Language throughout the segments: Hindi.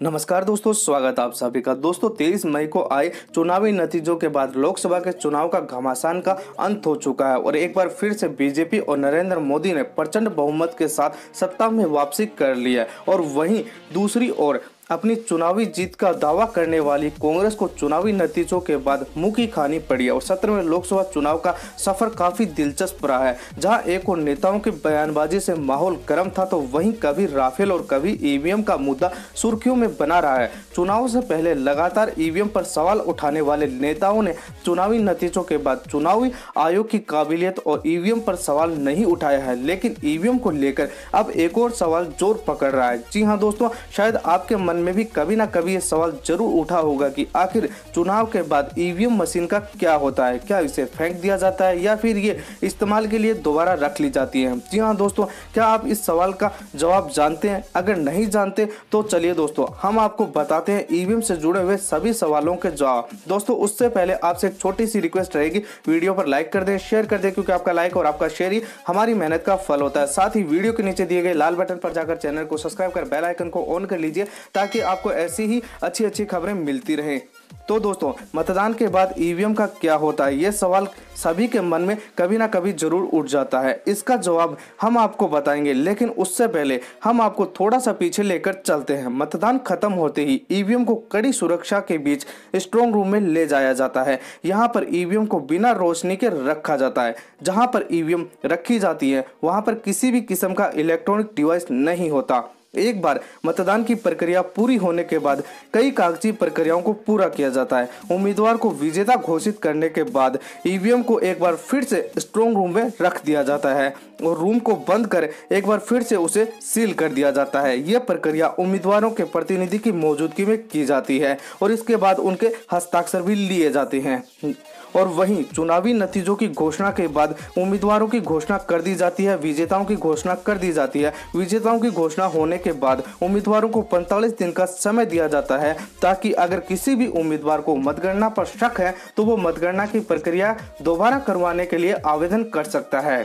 नमस्कार दोस्तों, स्वागत आप सभी का। दोस्तों 23 मई को आए चुनावी नतीजों के बाद लोकसभा के चुनाव का घमासान का अंत हो चुका है और एक बार फिर से बीजेपी और नरेंद्र मोदी ने प्रचंड बहुमत के साथ सत्ता में वापसी कर ली है और वहीं दूसरी ओर अपनी चुनावी जीत का दावा करने वाली कांग्रेस को चुनावी नतीजों के बाद मुँह की खानी पड़ी और सत्र में लोकसभा चुनाव का सफ़र काफ़ी दिलचस्प रहा है। जहाँ एक और नेताओं की बयानबाजी से माहौल गर्म था तो वहीं कभी राफेल और कभी ईवीएम का मुद्दा सुर्खियों में बना रहा है। चुनाव से पहले लगातार ईवीएम पर सवाल उठाने वाले नेताओं ने चुनावी नतीजों के बाद चुनावी आयोग की काबिलियत और ईवीएम पर सवाल नहीं उठाया है, लेकिन ईवीएम को लेकर अब एक और सवाल ज़ोर पकड़ रहा है। जी हाँ दोस्तों, शायद आपके मन में भी कभी ना कभी ये सवाल ज़रूर उठा होगा कि आखिर चुनाव के बाद ईवीएम मशीन का क्या होता है? क्या इसे फेंक दिया जाता है या फिर ये इस्तेमाल के लिए दोबारा रख ली जाती है? जी हाँ दोस्तों, क्या आप इस सवाल का जवाब जानते हैं? अगर नहीं जानते तो चलिए दोस्तों, हम आपको बताते हैं ईवीएम से जुड़े हुए सभी सवालों के जवाब। दोस्तों, उससे पहले आपसे एक छोटी सी रिक्वेस्ट रहेगी, वीडियो पर लाइक कर दें, शेयर कर दें, क्योंकि आपका लाइक और आपका शेयर ही हमारी मेहनत का फल होता है। साथ ही वीडियो के नीचे दिए गए लाल बटन पर जाकर चैनल को सब्सक्राइब कर, बेल आइकन को ऑन कर लीजिए, ताकि आपको ऐसी ही अच्छी अच्छी खबरें मिलती रहें। तो दोस्तों, मतदान के बाद ईवीएम का क्या होता है? ये सवाल सभी के मन में कभी ना कभी ज़रूर उठ जाता है। इसका जवाब हम आपको बताएँगे, लेकिन उससे पहले हम आपको थोड़ा सा पीछे लेकर चलते हैं। मतदान खत्म होते ही ईवीएम को कड़ी सुरक्षा के बीच स्ट्रॉन्ग रूम में ले जाया जाता है। यहाँ पर ईवीएम को बिना रोशनी के रखा जाता है। जहाँ पर ईवीएम रखी जाती है, वहाँ पर किसी भी किस्म का इलेक्ट्रॉनिक डिवाइस नहीं होता। एक बार मतदान की प्रक्रिया पूरी होने के बाद कई कागज़ी प्रक्रियाओं को पूरा किया जाता है। उम्मीदवार को विजेता घोषित करने के बाद ईवीएम को एक बार फिर से स्ट्रॉन्ग रूम में रख दिया जाता है और रूम को बंद कर एक बार फिर से उसे सील कर दिया जाता है। यह प्रक्रिया उम्मीदवारों के प्रतिनिधि की मौजूदगी में की जाती है और इसके बाद उनके हस्ताक्षर भी लिए जाते हैं। और वहीं चुनावी नतीजों की घोषणा के बाद उम्मीदवारों की घोषणा कर दी जाती है, विजेताओं की घोषणा कर दी जाती है। विजेताओं की घोषणा होने के बाद उम्मीदवारों को 45 दिन का समय दिया जाता है, ताकि अगर किसी भी उम्मीदवार को मतगणना पर शक है तो वो मतगणना की प्रक्रिया दोबारा करवाने के लिए आवेदन कर सकता है।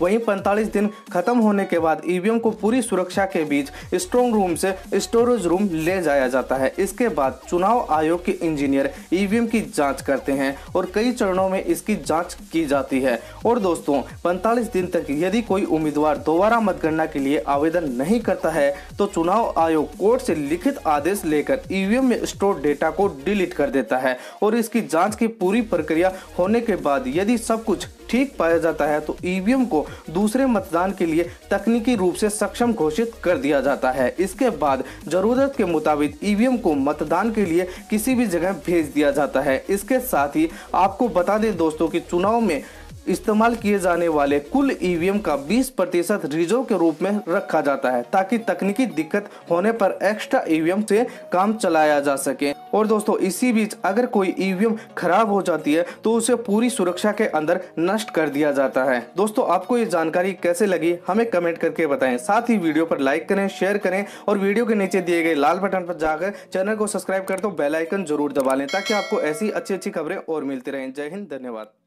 वहीं 45 दिन खत्म होने के बाद ईवीएम को पूरी सुरक्षा के बीच स्ट्रॉन्ग रूम से स्टोरेज रूम ले जाया जाता है। इसके बाद चुनाव आयोग के इंजीनियर ईवीएम की जाँच करते हैं और कई चरणों में इसकी जाँच की जाती है। और दोस्तों 45 दिन तक यदि कोई उम्मीदवार दोबारा मतगणना के लिए आवेदन नहीं करता है तो चुनाव आयोग कोर्ट से लिखित आदेश लेकर ईवीएम में स्टोर डेटा को डिलीट कर देता है और इसकी जाँच की पूरी प्रक्रिया होने के बाद यदि सब कुछ ठीक पाया जाता है तो ईवीएम को दूसरे मतदान के लिए तकनीकी रूप से सक्षम घोषित कर दिया जाता है। इसके बाद ज़रूरत के मुताबिक ईवीएम को मतदान के लिए किसी भी जगह भेज दिया जाता है। इसके साथ ही आपको बता दें दोस्तों कि चुनाव में इस्तेमाल किए जाने वाले कुल ईवीएम का 20 प्रतिशत रिज़र्व के रूप में रखा जाता है, ताकि तकनीकी दिक्कत होने पर एक्स्ट्रा ईवीएम से काम चलाया जा सके। और दोस्तों, इसी बीच अगर कोई ईवीएम खराब हो जाती है तो उसे पूरी सुरक्षा के अंदर नष्ट कर दिया जाता है। दोस्तों, आपको ये जानकारी कैसे लगी, हमें कमेंट करके बताएँ। साथ ही वीडियो पर लाइक करें, शेयर करें और वीडियो के नीचे दिए गए लाल बटन पर जाकर चैनल को सब्सक्राइब कर दो बेलाइकन ज़रूर दबा लें, ताकि आपको ऐसी अच्छी अच्छी खबरें और मिलती रहें। जय हिंद, धन्यवाद।